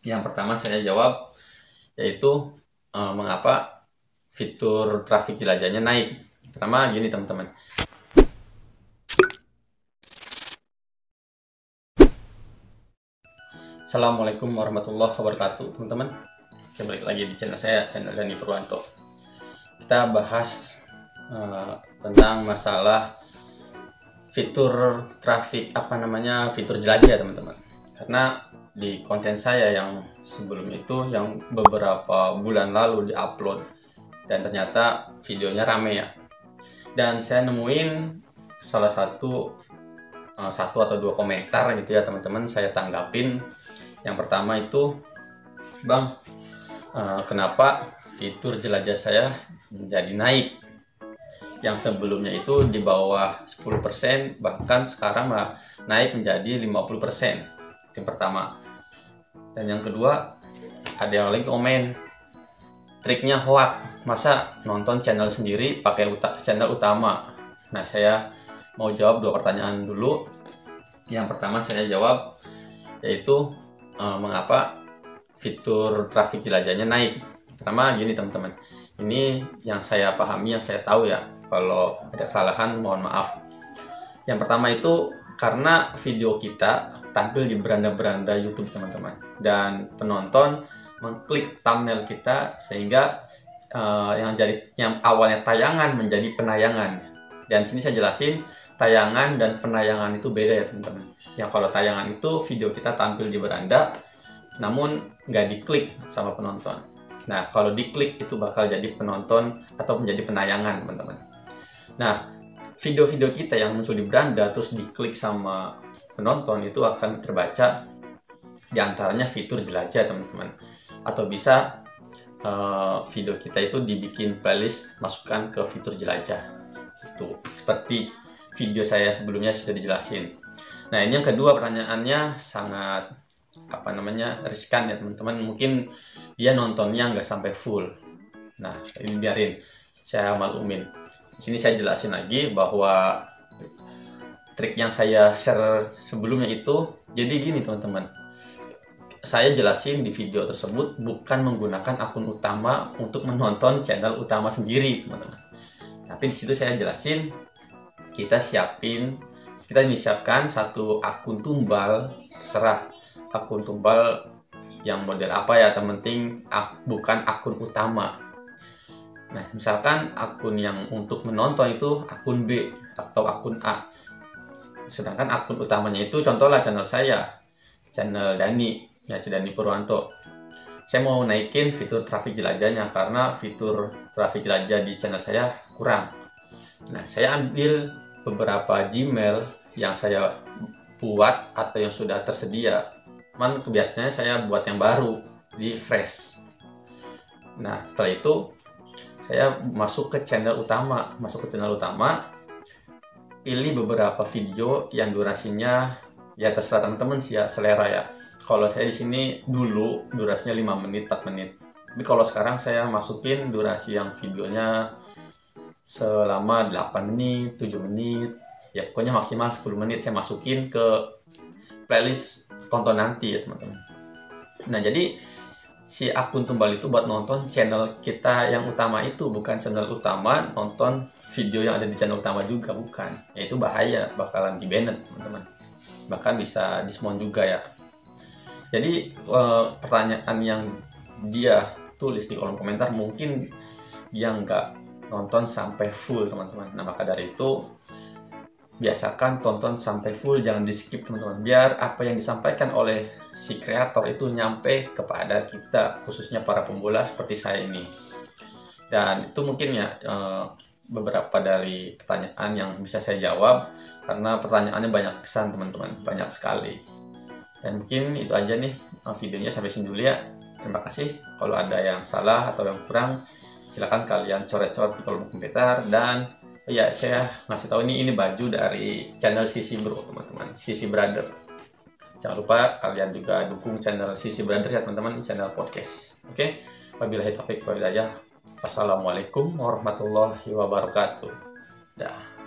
Yang pertama saya jawab yaitu uh, mengapa fitur traffic jelajahnya naik. Pertama gini teman-teman. Assalamualaikum warahmatullahi wabarakatuh teman-teman. Kita balik lagi di channel saya, channel Dani Purwanto. Kita bahas uh, tentang masalah fitur traffic apa namanya fitur jelajah teman-teman karena di konten saya yang sebelum itu yang beberapa bulan lalu diupload. Dan ternyata videonya rame ya. Dan saya nemuin salah satu uh, satu atau dua komentar gitu ya teman-teman saya tanggapin. Yang pertama itu bang uh, kenapa fitur jelajah saya menjadi naik? Yang sebelumnya itu di bawah 10% bahkan sekarang naik menjadi 50% yang pertama. Dan yang kedua ada yang lagi komen. Triknya hoax masa nonton channel sendiri pakai uta channel utama? Nah saya mau jawab dua pertanyaan dulu. Yang pertama saya jawab yaitu uh, mengapa fitur traffic jelajahnya naik? Pertama gini teman-teman. Ini yang saya pahami yang saya tahu ya. Kalau ada kesalahan mohon maaf. Yang pertama itu karena video kita tampil di beranda-beranda YouTube teman-teman dan penonton mengklik thumbnail kita sehingga uh, yang jadi yang awalnya tayangan menjadi penayangan. Dan sini saya jelasin tayangan dan penayangan itu beda ya teman-teman. Yang kalau tayangan itu video kita tampil di beranda namun nggak diklik sama penonton. Nah, kalau diklik itu bakal jadi penonton atau menjadi penayangan, teman-teman. Nah, video-video kita yang muncul di beranda terus diklik sama penonton itu akan terbaca di antaranya fitur jelajah teman-teman. Atau bisa uh, video kita itu dibikin playlist masukkan ke fitur jelajah. Itu seperti video saya sebelumnya sudah dijelasin. Nah ini yang kedua pertanyaannya sangat apa namanya riskan ya teman-teman. Mungkin dia nontonnya nggak sampai full. Nah ini biarin. Saya malumin sini saya jelasin lagi bahwa trik yang saya share sebelumnya itu jadi gini teman-teman. Saya jelasin di video tersebut bukan menggunakan akun utama untuk menonton channel utama sendiri teman-teman. Tapi di situ saya jelasin kita siapin kita ini siapkan satu akun tumbal terserah. Akun tumbal yang model apa ya teman penting bukan akun utama Nah, misalkan akun yang untuk menonton itu akun B atau akun A. Sedangkan akun utamanya itu contohlah channel saya, channel Dani, ya Dani Purwanto. Saya mau naikin fitur traffic jelajahnya karena fitur traffic jelajah di channel saya kurang. Nah, saya ambil beberapa Gmail yang saya buat atau yang sudah tersedia. Cuman kebiasaannya saya buat yang baru di fresh. Nah, setelah itu saya masuk ke channel utama. Masuk ke channel utama. Pilih beberapa video yang durasinya ya terserah teman-teman sih ya selera ya. Kalau saya di sini dulu durasinya 5 menit 4 menit. Tapi kalau sekarang saya masukin durasi yang videonya selama 8 menit 7 menit. Ya pokoknya maksimal 10 menit saya masukin ke playlist tonton nanti ya teman-teman. Nah jadi si akun tumbal itu buat nonton channel kita yang utama itu bukan channel utama nonton video yang ada di channel utama juga bukan. Ya itu bahaya bakalan di banned teman-teman. Bahkan bisa di juga ya. Jadi e, pertanyaan yang dia tulis di kolom komentar mungkin dia nggak nonton sampai full teman-teman. Nah maka dari itu biasakan tonton sampai full jangan di skip teman-teman. Biar apa yang disampaikan oleh si kreator itu nyampe kepada kita khususnya para pemula seperti saya ini. Dan itu mungkin ya eh, beberapa dari pertanyaan yang bisa saya jawab karena pertanyaannya banyak pesan teman-teman. Banyak sekali. Dan mungkin itu aja nih eh, videonya. Sampai sini dulu ya. Terima kasih. Kalau ada yang salah atau yang kurang silahkan kalian coret-coret di kolom komentar. Dan ya saya ngasih tahu ini ini baju dari channel Sisi Bro teman-teman. Sisi Brother. Jangan lupa kalian juga dukung channel Sisi Brother ya teman-teman channel podcast. Oke? Okay? wabillahi taufiq walhidayah wassalamualaikum warahmatullahi wabarakatuh. Dah